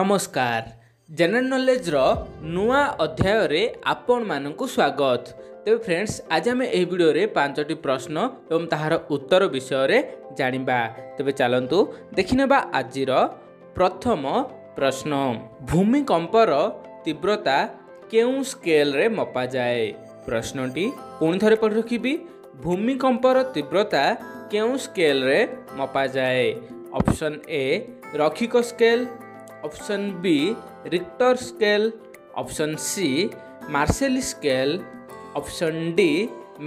নমস্কার জেনারেল নলেজর নূয়া অধ্যায়ে আপনার স্বাগত তেমন ফ্রেন্ডস আজ আমি এই ভিডিওরে পাঁচটি প্রশ্ন এবং তাহার উত্তর বিষয়ে জাঁয়া তবে চালু দেখি নেবা আজির প্রথম প্রশ্ন ভূমিকম্পর তীব্রতা কেউ স্কেলরে মপা যায় প্রশ্নটি পুঁথ পড়ে রখিবি ভূমিকম্পর তীব্রতা কেউ স্কেলরে মপা যায় option A রক্ষিক scale option B Richter scale option C Marshall scale option D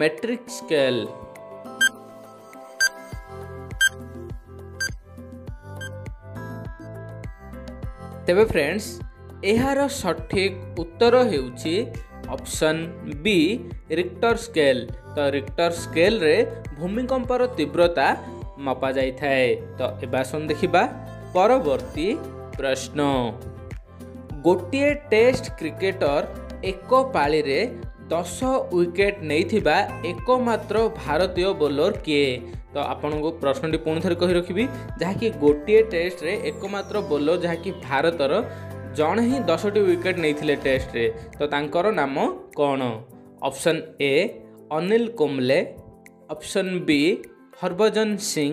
metric scale ତେବେ ଫ୍ରେଣ୍ଡସ୍ ଏହାର ସଠିକ୍ ଉତ୍ତର ହେଉଛି ଅପସନ୍ ବି ରିକ୍ଟର ସ୍କେଲ୍ ତ ରିକ୍ଟର ସ୍କେଲ୍ରେ ଭୂମିକମ୍ପର ତୀବ୍ରତା ମପାଯାଇଥାଏ ତ ଏବେ ଆସନ୍ତୁ ଦେଖିବା ପରବର୍ତ୍ତୀ ପ୍ରଶ୍ନ ଗୋଟିଏ ଟେଷ୍ଟ କ୍ରିକେଟର ଏକ ପାଳିରେ ଦଶ ୱିକେଟ୍ ନେଇଥିବା ଏକମାତ୍ର ଭାରତୀୟ ବୋଲର କିଏ ତ ଆପଣଙ୍କୁ ପ୍ରଶ୍ନଟି ପୁଣି ଥରେ କହି ରଖିବି ଯାହାକି ଗୋଟିଏ ଟେଷ୍ଟରେ ଏକମାତ୍ର ବୋଲର ଯାହାକି ଭାରତର ଜଣେ ହିଁ ଦଶଟି ୱିକେଟ୍ ନେଇଥିଲେ ଟେଷ୍ଟରେ ତ ତାଙ୍କର ନାମ କ'ଣ option A Anil Kumble option B Harbhajan Singh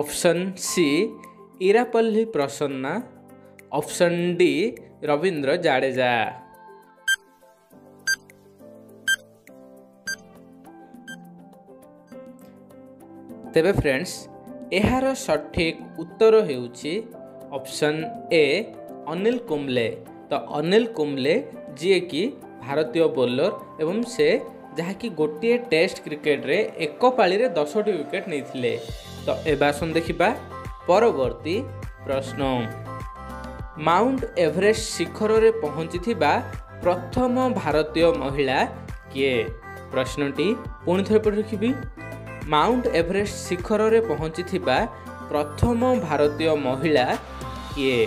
option C Erapalli Prasanna option D Ravindra Jadeja ତେବେ ଫ୍ରେଣ୍ଡସ୍ ଏହାର ସଠିକ୍ ଉତ୍ତର ହେଉଛି ଅପସନ୍ ଏ ଅନିଲ କୁମ୍ଲେ ତ ଅନିଲ କୁମ୍ଲେ ଯିଏକି ଭାରତୀୟ ବୋଲର ଏବଂ ସେ ଯାହାକି ଗୋଟିଏ ଟେଷ୍ଟ କ୍ରିକେଟରେ ଏକ ପାଳିରେ ଦଶଟି ୱିକେଟ୍ ନେଇଥିଲେ ତ ଏବେ ଆସନ୍ତୁ ଦେଖିବା ପରବର୍ତ୍ତୀ ପ୍ରଶ୍ନ ମାଉଣ୍ଟ ଏଭରେଷ୍ଟ ଶିଖରରେ ପହଞ୍ଚିଥିବା ପ୍ରଥମ ଭାରତୀୟ ମହିଳା କିଏ ପ୍ରଶ୍ନଟି ପୁଣି ଥରେ ରଖିବି ମାଉଣ୍ଟ ଏଭରେଷ୍ଟ ଶିଖରରେ ପହଞ୍ଚିଥିବା ପ୍ରଥମ ଭାରତୀୟ ମହିଳା କିଏ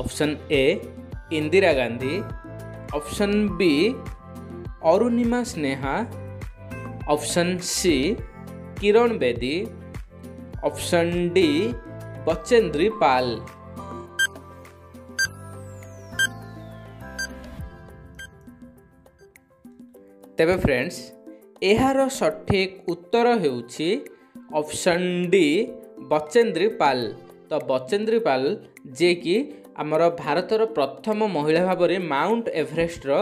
option A Indira Gandhi option B Arunima Sneha option C Kiran Bedi option D Bachendri Pal ତେବେ ଫ୍ରେଣ୍ଡସ୍ ଏହାର ସଠିକ୍ ଉତ୍ତର ହେଉଛି ଅପସନ୍ ଡି ବଚେନ୍ଦ୍ରି ପାଲ ତ ବଚେନ୍ଦ୍ରି ପାଲ ଯିଏକି ଆମର ଭାରତର ପ୍ରଥମ ମହିଳା ଭାବରେ ମାଉଣ୍ଟ ଏଭରେଷ୍ଟର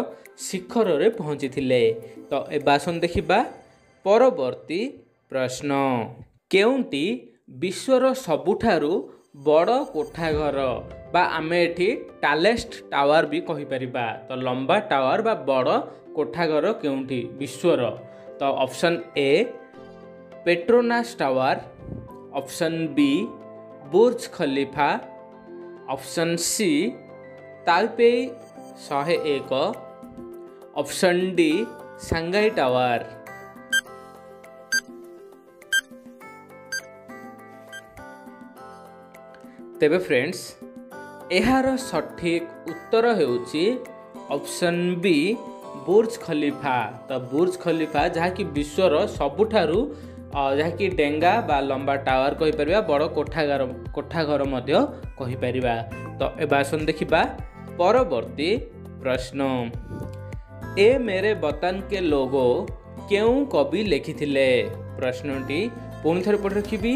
ଶିଖରରେ ପହଞ୍ଚିଥିଲେ ତ ଏବେ ଆସନ୍ତୁ ଦେଖିବା ପରବର୍ତ୍ତୀ ପ୍ରଶ୍ନ କେଉଁଟି ବିଶ୍ୱର ସବୁଠାରୁ ବଡ଼ କୋଠାଘର ବା ଆମେ ଏଠି ଟାଲେଷ୍ଟ ଟାୱାର ବି କହିପାରିବା ତ ଲମ୍ବା ଟାୱାର ବା ବଡ଼ କୋଠାଘର କେଉଁଠି ବିଶ୍ୱର ତ option A Petronas Tower option B Burj Khalifa option C Taipei ଶହେ ଏକ ଅପସନ୍ ଡି ସାଙ୍ଘାଇ ଟାୱାର ତେବେ ଫ୍ରେଣ୍ଡସ୍ ଏହାର ସଠିକ୍ ଉତ୍ତର ହେଉଛି ଅପସନ୍ ବି ବୁର୍ଜ ଖଲିଫା ତ ବୁର୍ଜ ଖଲିଫା ଯାହାକି ବିଶ୍ୱର ସବୁଠାରୁ ଯାହାକି ଡେଙ୍ଗା ବା ଲମ୍ବା ଟାୱାର କହିପାରିବା ବଡ଼ କୋଠାଗାର କୋଠାଘର ମଧ୍ୟ କହିପାରିବା ତ ଏବେ ଆସନ୍ତୁ ଦେଖିବା ପରବର୍ତ୍ତୀ ପ୍ରଶ୍ନ ଏ ମେରେ ବତାନ କେ ଲୋଗୋ କେଉଁ କବି ଲେଖିଥିଲେ ପ୍ରଶ୍ନଟି ପୁଣି ଥରେ ପଢ଼ି ରଖିବି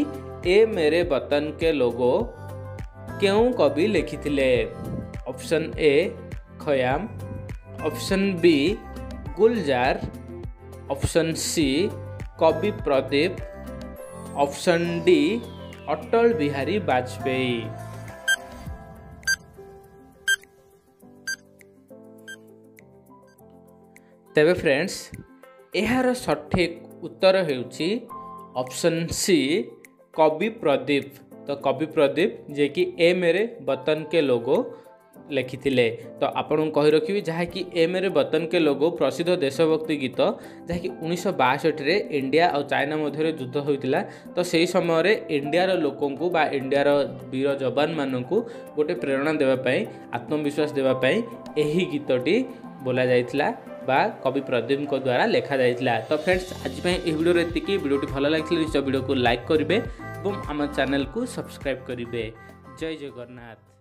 ଏ ମେରେ ବତାନ କେ ଲୋଗୋ କେଉଁ କବି ଲେଖିଥିଲେ option A Khayyam option B Gulzar option C Kavi Pradeep option D Atal Bihari Vajpayee ତେବେ ଫ୍ରେଣ୍ଡସ୍ ଏହାର ସଠିକ୍ ଉତ୍ତର ହେଉଛି ଅପସନ୍ ସି କବି ପ୍ରଦୀପ तो କବି ପ୍ରଦୀପ ଯିଏକି ଏ ମେରେ ବତନ କେ ଲୋଗୋ ଲେଖିଥିଲେ ତ ଆପଣଙ୍କୁ କହି ରଖିବି ଯାହାକି ଏ ମେରେ ବତନ କେ ଲୋଗୋ ପ୍ରସିଦ୍ଧ ଦେଶଭକ୍ତି ଗୀତ ଯାହାକି ଉଣେଇଶହ ବାଷଠିରେ ଇଣ୍ଡିଆ ଆଉ ଚାଇନା ମଧ୍ୟରେ ଯୁଦ୍ଧ ହୋଇଥିଲା ତ ସେହି ସମୟରେ ଇଣ୍ଡିଆର ଲୋକଙ୍କୁ ବା ଇଣ୍ଡିଆର ବୀର ଯବାନମାନଙ୍କୁ ଗୋଟେ ପ୍ରେରଣା ଦେବା ପାଇଁ ଆତ୍ମବିଶ୍ୱାସ ଦେବା ପାଇଁ ଏହି ଗୀତଟି ବୋଲାଯାଇଥିଲା ବା କବି ପ୍ରଦୀପଙ୍କ ଦ୍ୱାରା ଲେଖାଯାଇଥିଲା ତ ଫ୍ରେଣ୍ଡସ୍ ଆଜି ପାଇଁ ଏହି ଭିଡ଼ିଓରେ ଏତିକି ଭିଡ଼ିଓଟି ଭଲ ଲାଗିଥିଲେ ନିଶ୍ଚୟ ଭିଡ଼ିଓକୁ ଲାଇକ୍ କରିବେ ଏବଂ ଆମ ଚ୍ୟାନେଲକୁ ସବସ୍କ୍ରାଇବ୍ କରିବେ ଜୟ ଜଗନ୍ନାଥ